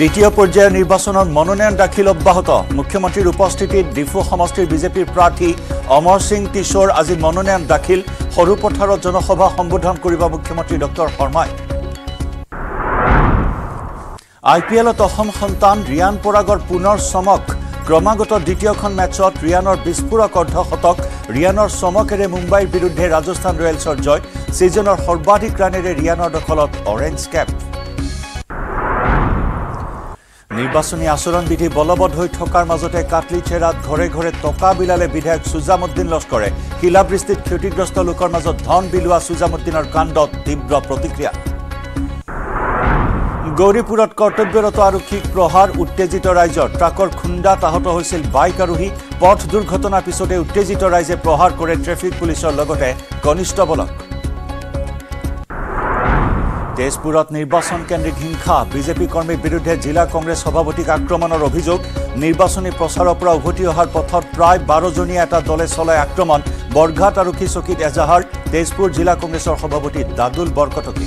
দ্বিতীয় পৰ্যায়ৰ নিৰ্বাচনত মনোনয়ন দাখিল অব্যাহত। মুখ্যমন্ত্ৰীৰ উপস্থিতিত ডিফু সমষ্টিৰ বিজেপিৰ প্ৰাৰ্থী অমৰ সিং কিশোৰ আজি মনোনয়ন দাখিল। সৰুপথাৰত জনসভা সম্বোধন কৰিব মুখ্যমন্ত্ৰী ডক্টৰ শৰ্মাই। আই পি এলত অসম সন্তান ৰিয়ান পৰাগৰ পুনৰ চমক। ক্ৰমাগত দ্বিতীয়খন মেচত ৰিয়ানৰ বিস্ফোৰক অৰ্ধশতক। ৰিয়ানৰ চমকেৰে মুম্বাইৰ বিৰুদ্ধে ৰাজস্থান ৰয়েলছৰ জয়। ছিজনৰ সৰ্বাধিক ৰাণেৰে ৰিয়ানৰ দখলত অৰেঞ্জ কেপ। নিৰ্বাচনী আচৰণবিধি বলবৎ হৈ থকাৰ মাজতে কাটলিচেৰাত ঘৰে ঘৰে টকা বিলালে বিধায়ক সুজামুদ্দিন লস্কৰে শিলাবৃষ্টিত ক্ষতিগ্ৰস্ত লোকৰ মাজত ধন বিলোৱা সুজামুদ্দিনৰ কাণ্ডত তীব্ৰ প্ৰতিক্ৰিয়া। গৌৰীপুৰত কৰ্তব্যৰত আৰক্ষীক প্ৰহাৰ উত্তেজিত ৰাইজৰ। ট্ৰাকৰ খুন্দাত আহত হৈছিল বাইক আৰোহী পথ দুৰ্ঘটনাৰ পিছতে উত্তেজিত ৰাইজে প্ৰহাৰ কৰে ট্ৰেফিক পুলিচৰ লগতে কনিষ্টবলক তেজপুৰত নিৰ্বাচন কেন্দ্ৰিক হিংসা বিজেপি কৰ্মীৰ বিৰুদ্ধে জিলা কংগ্ৰেছ সভাপতিক আক্ৰমণৰ অভিযোগ। নিৰ্বাচনী প্ৰচাৰৰ পৰা উভতি অহাৰ পথত প্ৰায় বাৰজনীয়া এটা দলে চলাই আক্ৰমণ। বৰঘাট আৰক্ষী চকীত এজাহাৰ তেজপুৰ জিলা কংগ্ৰেছৰ সভাপতি দাদুল বৰকটকী।